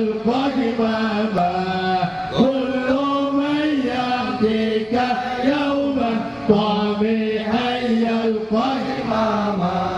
يلقى إماما كل من يأتيك يوما طامحا يلقى إماما